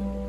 Mm-hmm.